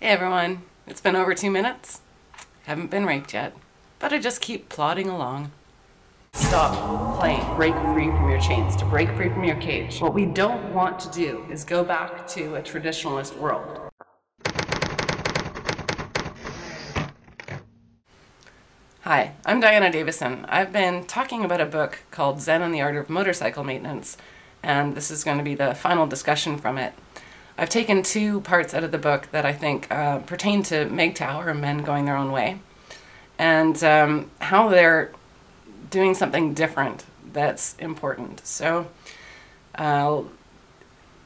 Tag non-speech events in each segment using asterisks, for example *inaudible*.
Hey everyone, it's been over two minutes. Haven't been raped yet, but I just keep plodding along. Stop playing break free from your chains, to break free from your cage. What we don't want to do is go back to a traditionalist world. Hi, I'm Diana Davison. I've been talking about a book called Zen and the Art of Motorcycle Maintenance, and this is going to be the final discussion from it. I've taken two parts out of the book that I think uh, pertain to MGTOW, or men going their own way, and um, how they're doing something different that's important. So I'll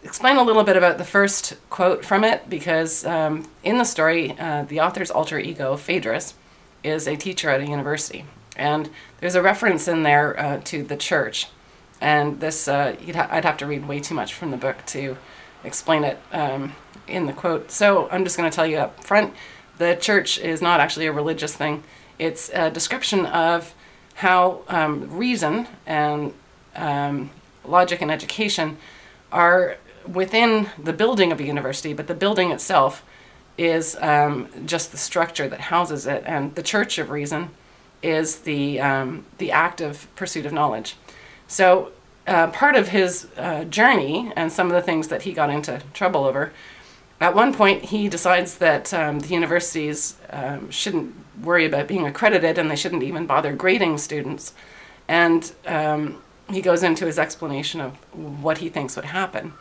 explain a little bit about the first quote from it because um, in the story, uh, the author's alter ego, Phaedrus, is a teacher at a university. And there's a reference in there uh, to the church. And this, uh, ha I'd have to read way too much from the book to explain it um, in the quote. So I'm just going to tell you up front the church is not actually a religious thing, it's a description of how um, reason and um, logic and education are within the building of a university, but the building itself is um, just the structure that houses it, and the Church of Reason is the um, the active pursuit of knowledge. So uh, part of his uh, journey and some of the things that he got into trouble over, at one point he decides that um, the universities um, shouldn't worry about being accredited and they shouldn't even bother grading students, and um, he goes into his explanation of what he thinks would happen.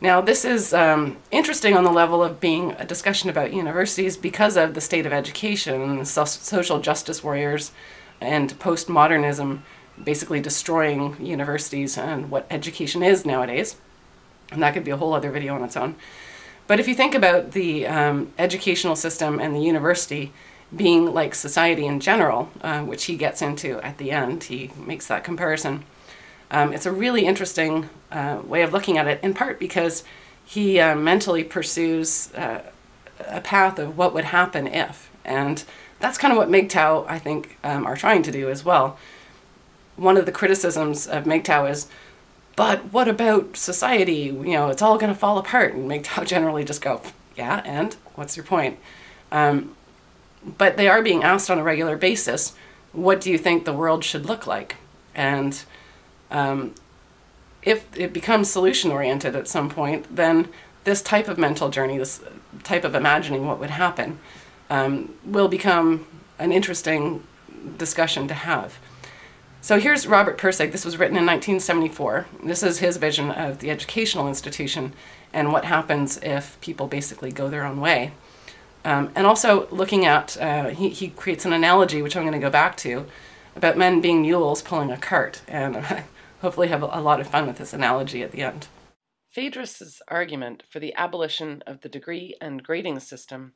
Now, this is um, interesting on the level of being a discussion about universities because of the state of education social justice warriors and postmodernism basically destroying universities and what education is nowadays. And that could be a whole other video on its own. But if you think about the um, educational system and the university being like society in general, uh, which he gets into at the end, he makes that comparison um, it's a really interesting uh, way of looking at it, in part because he uh, mentally pursues uh, a path of what would happen if. And that's kind of what MGTOW, I think, um, are trying to do as well. One of the criticisms of MGTOW is, but what about society? You know, it's all going to fall apart. And MGTOW *laughs* generally just go, yeah, and what's your point? Um, but they are being asked on a regular basis, what do you think the world should look like? And um, if it becomes solution oriented at some point, then this type of mental journey, this type of imagining what would happen, um, will become an interesting discussion to have. So here's Robert Pirsig. This was written in 1974. This is his vision of the educational institution and what happens if people basically go their own way. Um, and also looking at, uh, he, he creates an analogy, which I'm going to go back to, about men being mules pulling a cart. And I *laughs* hopefully have a lot of fun with this analogy at the end. Phaedrus's argument for the abolition of the degree and grading system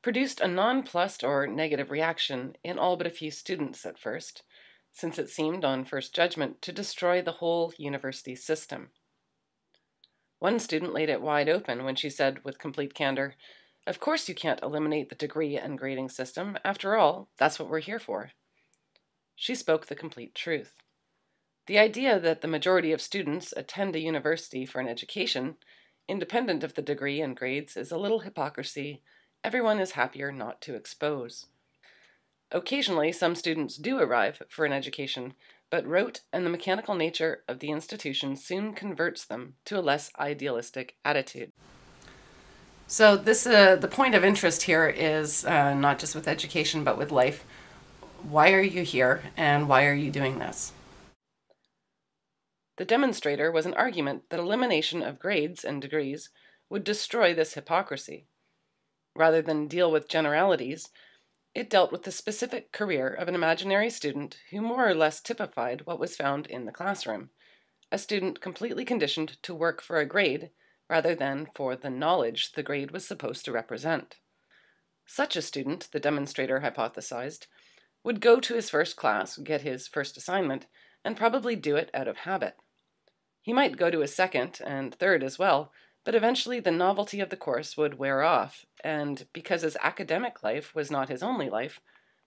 produced a nonplussed or negative reaction in all but a few students at first, since it seemed on first judgment to destroy the whole university system. One student laid it wide open when she said with complete candor, Of course you can't eliminate the degree and grading system. After all, that's what we're here for. She spoke the complete truth. The idea that the majority of students attend a university for an education, independent of the degree and grades, is a little hypocrisy everyone is happier not to expose. Occasionally, some students do arrive for an education, but rote and the mechanical nature of the institution soon converts them to a less idealistic attitude. So this, uh, the point of interest here is uh, not just with education, but with life. Why are you here, and why are you doing this? The demonstrator was an argument that elimination of grades and degrees would destroy this hypocrisy. Rather than deal with generalities, it dealt with the specific career of an imaginary student who more or less typified what was found in the classroom, a student completely conditioned to work for a grade rather than for the knowledge the grade was supposed to represent. Such a student, the demonstrator hypothesized, would go to his first class, get his first assignment, and probably do it out of habit. He might go to a second and third as well, but eventually the novelty of the course would wear off, and because his academic life was not his only life,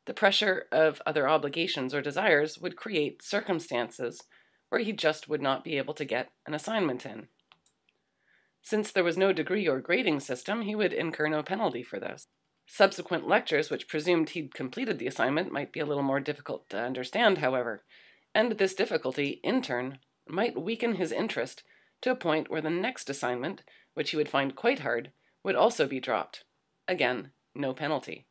the pressure of other obligations or desires would create circumstances where he just would not be able to get an assignment in. Since there was no degree or grading system, he would incur no penalty for this. Subsequent lectures, which presumed he'd completed the assignment, might be a little more difficult to understand, however, and this difficulty, in turn, might weaken his interest to a point where the next assignment, which he would find quite hard, would also be dropped. Again, no penalty.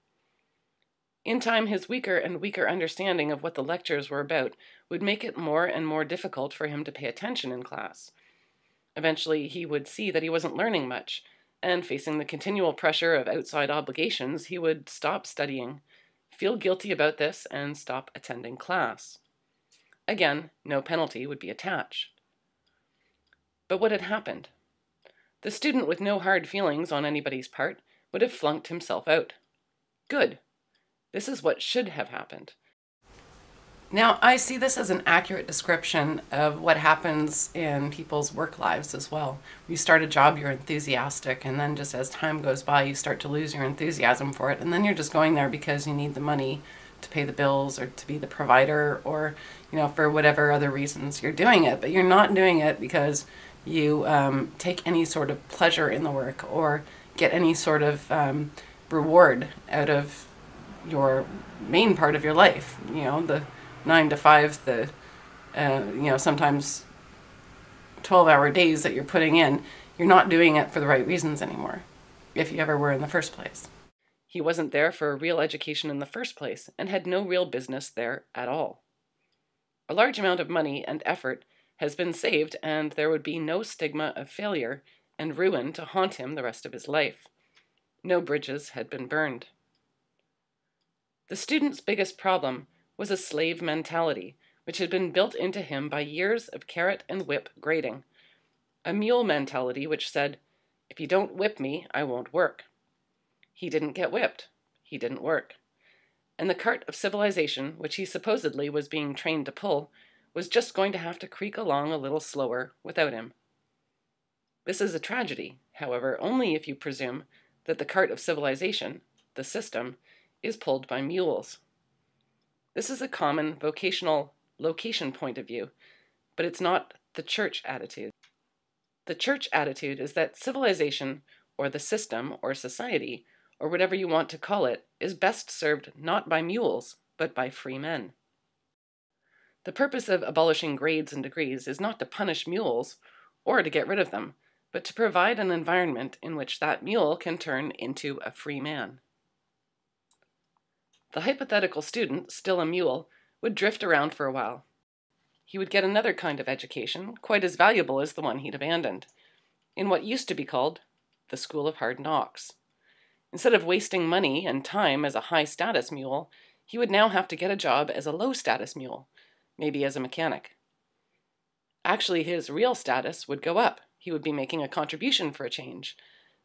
In time, his weaker and weaker understanding of what the lectures were about would make it more and more difficult for him to pay attention in class. Eventually, he would see that he wasn't learning much, and facing the continual pressure of outside obligations, he would stop studying, feel guilty about this, and stop attending class. Again, no penalty would be attached. But what had happened? The student with no hard feelings on anybody's part would have flunked himself out. Good. This is what should have happened. Now, I see this as an accurate description of what happens in people's work lives as well. You start a job, you're enthusiastic, and then just as time goes by, you start to lose your enthusiasm for it, and then you're just going there because you need the money to pay the bills or to be the provider or, you know, for whatever other reasons you're doing it. But you're not doing it because you um, take any sort of pleasure in the work or get any sort of um, reward out of your main part of your life. You know, the nine to five, the uh, you know sometimes twelve hour days that you're putting in, you're not doing it for the right reasons anymore. If you ever were in the first place. He wasn't there for a real education in the first place and had no real business there at all. A large amount of money and effort has been saved, and there would be no stigma of failure and ruin to haunt him the rest of his life. No bridges had been burned. The student's biggest problem was a slave mentality, which had been built into him by years of carrot and whip grading. A mule mentality which said, if you don't whip me, I won't work. He didn't get whipped. He didn't work. And the cart of civilization, which he supposedly was being trained to pull, was just going to have to creak along a little slower without him. This is a tragedy, however, only if you presume that the cart of civilization, the system, is pulled by mules. This is a common vocational location point of view, but it's not the church attitude. The church attitude is that civilization, or the system, or society, or whatever you want to call it, is best served not by mules, but by free men. The purpose of abolishing grades and degrees is not to punish mules or to get rid of them, but to provide an environment in which that mule can turn into a free man. The hypothetical student, still a mule, would drift around for a while. He would get another kind of education, quite as valuable as the one he'd abandoned, in what used to be called the School of Hard Knocks. Instead of wasting money and time as a high status mule, he would now have to get a job as a low status mule, maybe as a mechanic. Actually, his real status would go up. He would be making a contribution for a change.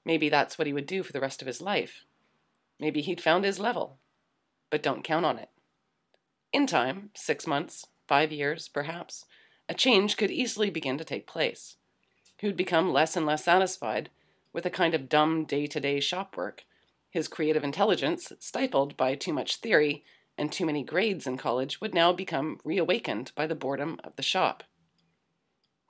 Maybe that's what he would do for the rest of his life. Maybe he'd found his level but don't count on it. In time, six months, five years, perhaps, a change could easily begin to take place. Would become less and less satisfied with a kind of dumb day to day shop work, his creative intelligence, stifled by too much theory and too many grades in college, would now become reawakened by the boredom of the shop.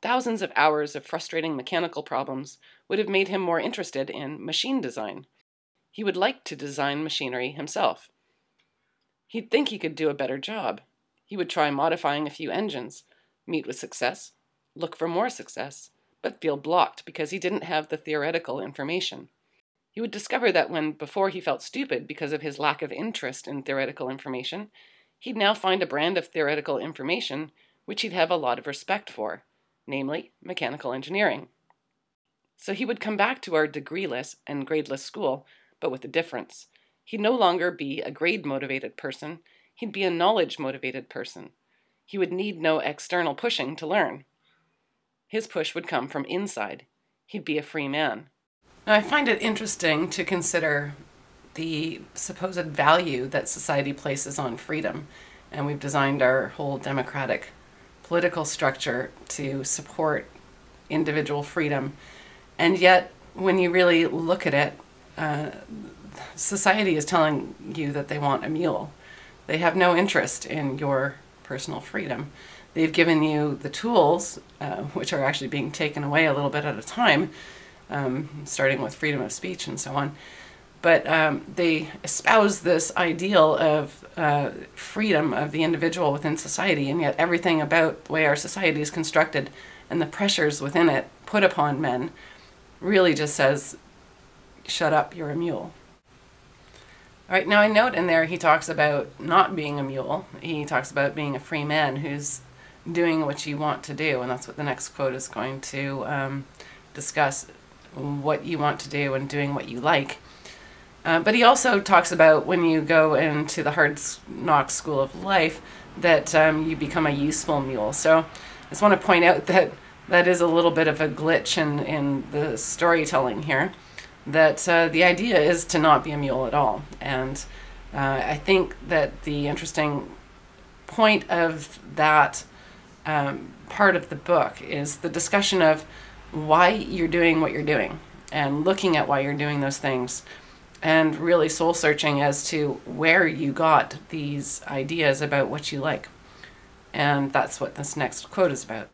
Thousands of hours of frustrating mechanical problems would have made him more interested in machine design. He would like to design machinery himself, He'd think he could do a better job. He would try modifying a few engines, meet with success, look for more success, but feel blocked because he didn't have the theoretical information. He would discover that when before he felt stupid because of his lack of interest in theoretical information, he'd now find a brand of theoretical information which he'd have a lot of respect for, namely mechanical engineering. So he would come back to our degreeless and gradeless school, but with a difference. He'd no longer be a grade motivated person, he'd be a knowledge motivated person. He would need no external pushing to learn. His push would come from inside. He'd be a free man. Now, I find it interesting to consider the supposed value that society places on freedom. And we've designed our whole democratic political structure to support individual freedom. And yet, when you really look at it, uh, society is telling you that they want a mule. They have no interest in your personal freedom. They've given you the tools, uh, which are actually being taken away a little bit at a time, um, starting with freedom of speech and so on. But um, they espouse this ideal of uh, freedom of the individual within society, and yet everything about the way our society is constructed and the pressures within it put upon men really just says, shut up, you're a mule. All right, now I note in there he talks about not being a mule. He talks about being a free man who's doing what you want to do, and that's what the next quote is going to um, discuss what you want to do and doing what you like. Uh, but he also talks about when you go into the hard knock school of life that um, you become a useful mule. So I just want to point out *laughs* that that is a little bit of a glitch in, in the storytelling here. That uh, the idea is to not be a mule at all. And uh, I think that the interesting point of that um, part of the book is the discussion of why you're doing what you're doing and looking at why you're doing those things and really soul searching as to where you got these ideas about what you like. And that's what this next quote is about.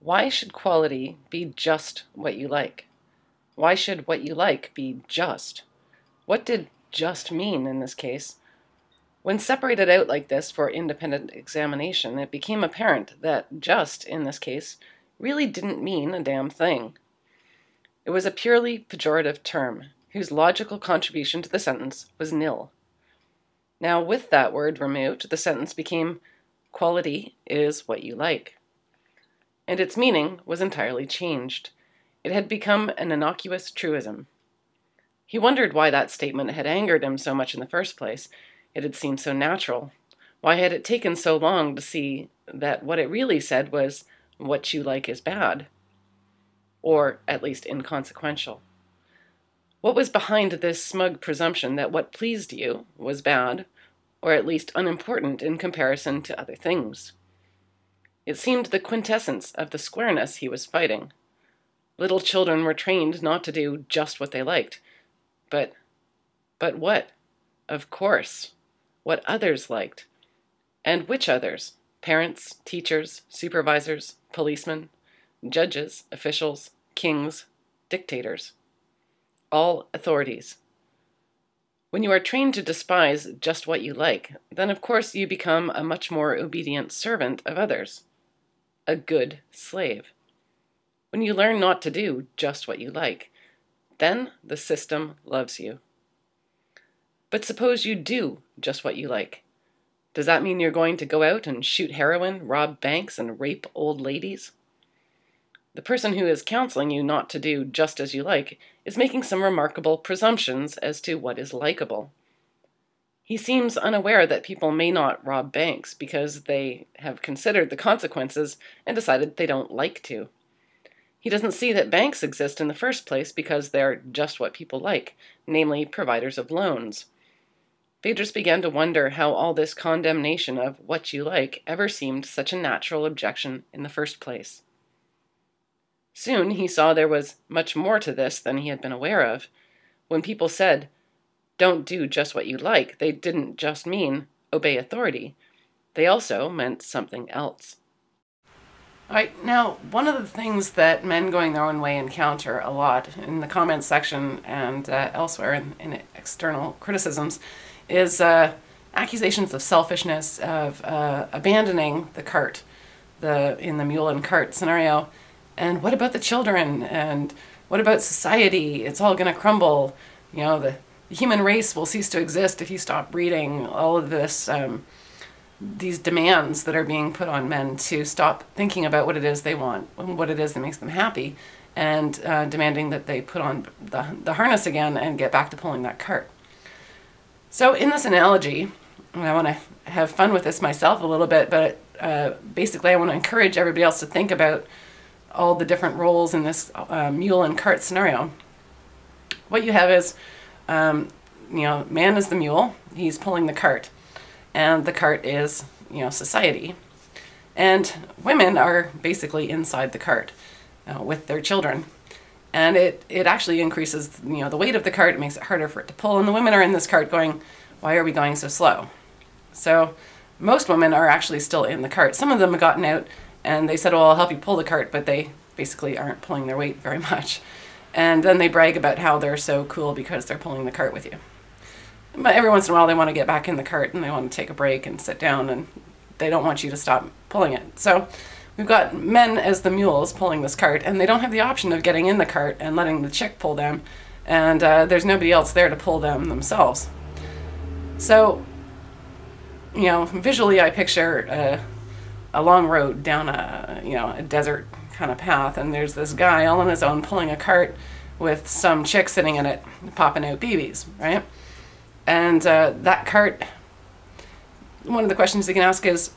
Why should quality be just what you like? Why should what you like be just? What did just mean in this case? When separated out like this for independent examination, it became apparent that just, in this case, really didn't mean a damn thing. It was a purely pejorative term, whose logical contribution to the sentence was nil. Now, with that word removed, the sentence became quality is what you like. And its meaning was entirely changed. It had become an innocuous truism. He wondered why that statement had angered him so much in the first place. It had seemed so natural. Why had it taken so long to see that what it really said was, what you like is bad? Or at least inconsequential. What was behind this smug presumption that what pleased you was bad, or at least unimportant in comparison to other things? It seemed the quintessence of the squareness he was fighting. Little children were trained not to do just what they liked. But, but what? Of course, what others liked. And which others? Parents, teachers, supervisors, policemen, judges, officials, kings, dictators all authorities. When you are trained to despise just what you like, then of course you become a much more obedient servant of others, a good slave. When you learn not to do just what you like, then the system loves you. But suppose you do just what you like. Does that mean you're going to go out and shoot heroin, rob banks, and rape old ladies? The person who is counseling you not to do just as you like is making some remarkable presumptions as to what is likable. He seems unaware that people may not rob banks because they have considered the consequences and decided they don't like to. He doesn't see that banks exist in the first place because they're just what people like, namely providers of loans. Phaedrus began to wonder how all this condemnation of what you like ever seemed such a natural objection in the first place. Soon he saw there was much more to this than he had been aware of. When people said, don't do just what you like, they didn't just mean obey authority. They also meant something else. All right, now, one of the things that men going their own way encounter a lot in the comments section and uh, elsewhere in, in, external criticisms is uh, accusations of selfishness, of uh, abandoning the cart, the in the mule and cart scenario, and what about the children? And what about society? It's all going to crumble. You know the, human race will cease to exist if you stop breeding all of this um, these demands that are being put on men to stop thinking about what it is they want what it is that makes them happy and uh, demanding that they put on the, the harness again and get back to pulling that cart so in this analogy i want to have fun with this myself a little bit but uh, basically i want to encourage everybody else to think about all the different roles in this uh, mule and cart scenario. What you have is, um, you know, man is the mule, he's pulling the cart, and the cart is, you know, society. And women are basically inside the cart uh, with their children. And it, it actually increases, you know, the weight of the cart, it makes it harder for it to pull, and the women are in this cart going, why are we going so slow? So most women are actually still in the cart. Some of them have gotten out and they said, well, I'll help you pull the cart, but they basically aren't pulling their weight very *laughs* much. And then they brag about how they're so cool because they're pulling the cart with you. But every once in a while, they want to get back in the cart and they want to take a break and sit down, and they don't want you to stop pulling it. So we've got men as the mules pulling this cart, and they don't have the option of getting in the cart and letting the chick pull them, and uh, there's nobody else there to pull them themselves. So, you know, visually, I picture a, a long road down a you know a desert kind of path, and there's this guy all on his own pulling a cart with some chick sitting in it, popping out BBs, right? And uh, that cart, one of the questions you can ask is,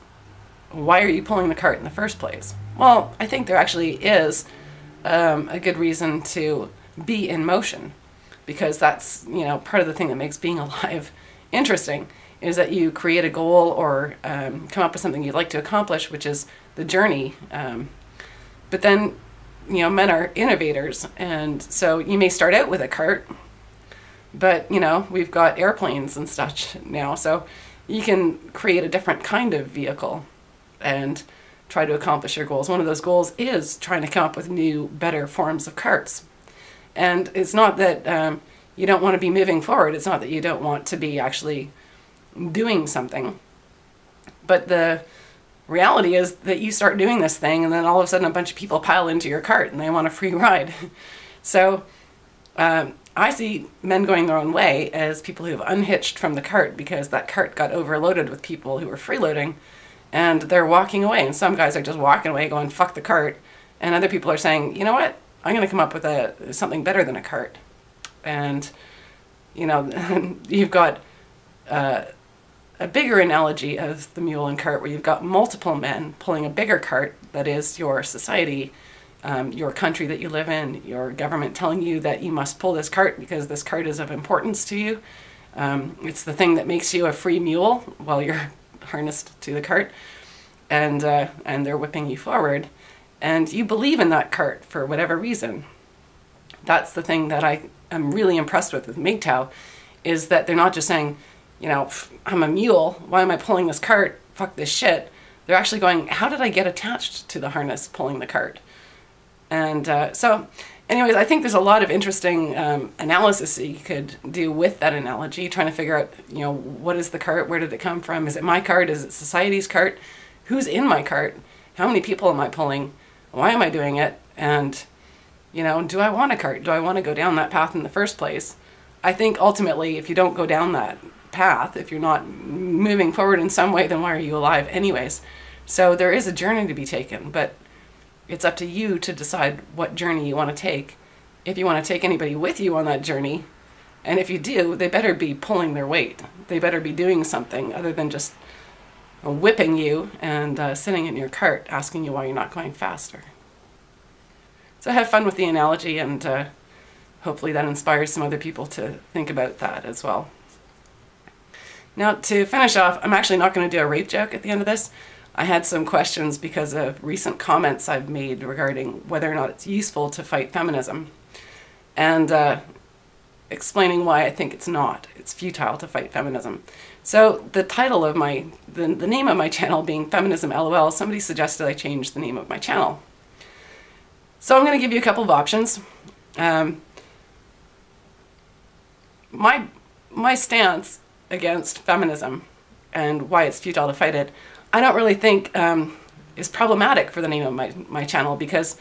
why are you pulling the cart in the first place? Well, I think there actually is um, a good reason to be in motion because that's, you know, part of the thing that makes being *laughs* alive interesting is that you create a goal or um, come up with something you'd like to accomplish, which is the journey. Um, but then, you know, men are innovators, and so you may start out with a cart but, you know, we've got airplanes and such now, so you can create a different kind of vehicle and try to accomplish your goals. One of those goals is trying to come up with new, better forms of carts. And it's not that um, you don't want to be moving forward, it's not that you don't want to be actually doing something. But the reality is that you start doing this thing, and then all of a sudden a bunch of people pile into your cart and they want a free *laughs* ride. so, um, I see men going their own way as people who have unhitched from the cart because that cart got overloaded with people who were freeloading and they're walking away. And some guys are just walking away going, fuck the cart. And other people are saying, you know what? I'm going to come up with a something better than a cart. And, you know, *laughs* you've got uh, a bigger analogy of the mule and cart where you've got multiple men pulling a bigger cart that is your society um, your country that you live in, your government telling you that you must pull this cart because this cart is of importance to you. Um, it's the thing that makes you a free mule while you're harnessed to the cart, and uh, and they're whipping you forward, and you believe in that cart for whatever reason. That's the thing that I am really impressed with with MGTOW, is that they're not just saying, you know, I'm a mule. Why am I pulling this cart? Fuck this shit. They're actually going, how did I get attached to the harness pulling the cart? And uh, so, anyways, I think there's a lot of interesting um, analysis that you could do with that analogy, trying to figure out, you know, what is the cart? Where did it come from? Is it my cart? Is it society's cart? Who's in my cart? How many people am I pulling? Why am I doing it? And, you know, do I want a cart? Do I want to go down that path in the first place? I think ultimately, if you don't go down that path, if you're not moving forward in some way, then why are you alive, anyways? So there is a journey to be taken, but it's up to you to decide what journey you want to take. If you want to take anybody with you on that journey, and if you do, they better be pulling their weight. They better be doing something other than just whipping you and uh, sitting in your cart asking you why you're not going faster. So have fun with the analogy, and uh, hopefully that inspires some other people to think about that as well. Now, to finish off, I'm actually not going to do a rape joke at the end of this. I had some questions because of recent comments I've made regarding whether or not it's useful to fight feminism and uh, explaining why I think it's not. It's futile to fight feminism. So the title of my, the, the name of my channel being Feminism LOL, somebody suggested I change the name of my channel. So I'm going to give you a couple of options. Um, my, my stance against feminism and why it's futile to fight it I don't really think um, is problematic for the name of my, my channel because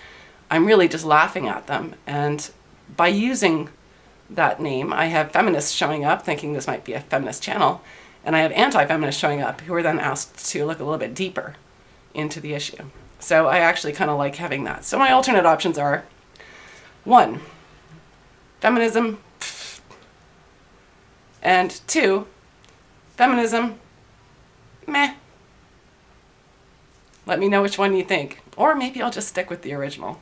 I'm really just laughing at them. And by using that name, I have feminists showing up thinking this might be a feminist channel, and I have anti-feminists showing up who are then asked to look a little bit deeper into the issue. So I actually kind of like having that. So my alternate options are, one, feminism, and two, feminism, meh. Let me know which one you think. Or maybe I'll just stick with the original.